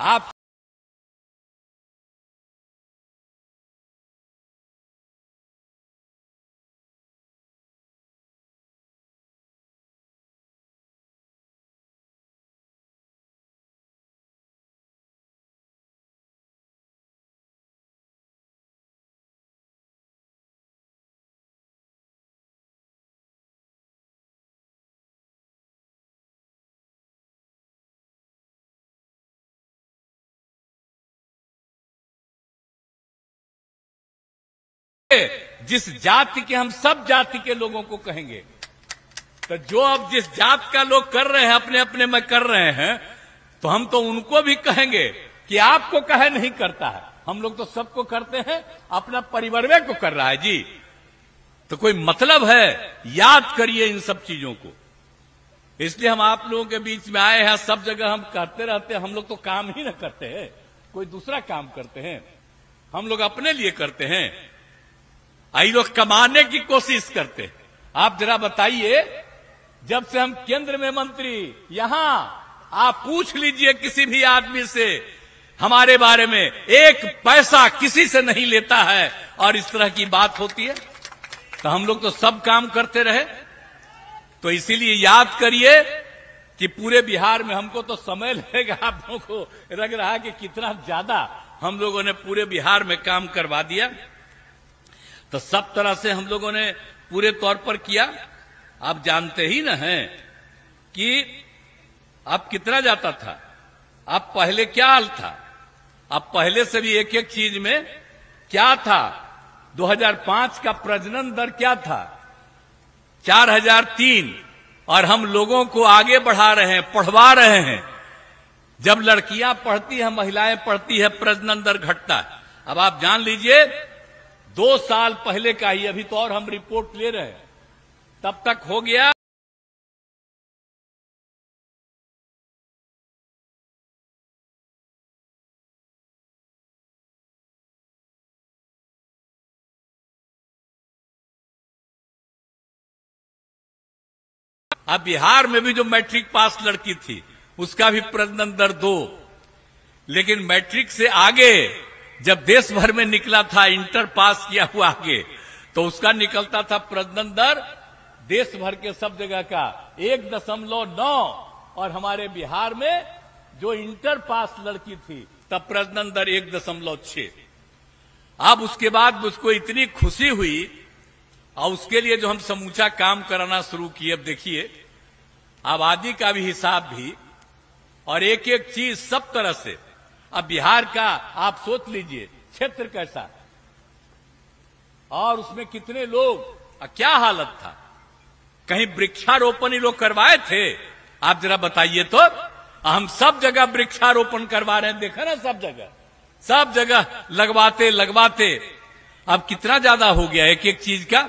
आप जिस जाति के हम सब जाति के लोगों को कहेंगे। तो जो अब जिस जात का लोग कर रहे हैं अपने अपने में कर रहे हैं तो हम तो उनको भी कहेंगे कि आपको कहे नहीं करता है। हम लोग तो सबको करते हैं, अपना परिवर्वे को कर रहा है, जी। तो कोई मतलब है? याद करिए इन सब चीज़ों को। इसलिए हम आप लोगों के बीच में आए हैं, सब जगह हम करते रहते हैं, हम लोग तो काम ही ना करते हैं, कोई दूसरा काम करते हैं। हम लोग अपने लिए करते हैं। आई लोग कमाने की कोशिश करते आप जरा बताइए, जब से हम केंद्र में मंत्री, यहाँ आप पूछ लीजिए किसी भी आदमी से, हमारे बारे में एक पैसा किसी से नहीं लेता है और इस तरह की बात होती है तो हम लोग तो सब काम करते रहे। तो इसीलिए याद करिए कि पूरे बिहार में हमको तो समय लगेगा। आप लोगों को लग रहा है कि कितना ज़्यादा हम लोगों ने पूरे बिहार में काम करवा दिया। तो सब तरह से हम लोगों ने पूरे तौर पर किया। आप जानते ही न हैं कि आप कितना जाता था। आप पहले क्या हाल था? अब पहले से भी एक एक चीज़ में क्या था? 2005 का प्रजनन दर क्या था? 4003 और हम लोगों को आगे बढ़ा रहे हैं, पढ़वा रहे हैं। जब लड़कियाँ पढ़ती हैं, महिलाएँ पढ़ती है, प्रजनन दर घटता। है अब आप जान लीजिए दो साल पहले का ही, अभी तो और हम रिपोर्ट ले रहे हैं। तब तक हो गया। अब बिहार में भी जो मैट्रिक पास लड़की थी, उसका भी प्रजनन दर दो। लेकिन मैट्रिक से आगे जब देश भर में निकला था, इंटर पास किया हुआ आगे तो उसका निकलता था प्रजनन दर देश भर के सब जगह का, एक दशमलव नौ। और हमारे बिहार में जो इंटर पास लड़की थी, तब प्रजनन दर एक दशमलव छ अब उसके बाद मुझको इतनी खुशी हुई, और उसके लिए जो हम समूचा काम कराना शुरू किए, अब देखिए, आबादी का भी हिसाब भी, और एक एक चीज़ सब तरह से अब बिहार का आप सोच लीजिए, क्षेत्र कैसा? और उसमें कितने लोग? क्या हालत था? कहीं वृक्षारोपण ही लोग करवाए थे? आप जरा बताइए तो। हम सब जगह वृक्षारोपण करवा रहे हैं, देखा ना सब जगह? सब जगह लगवाते लगवाते। अब कितना ज़्यादा हो गया एक एक चीज़ का?